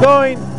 going.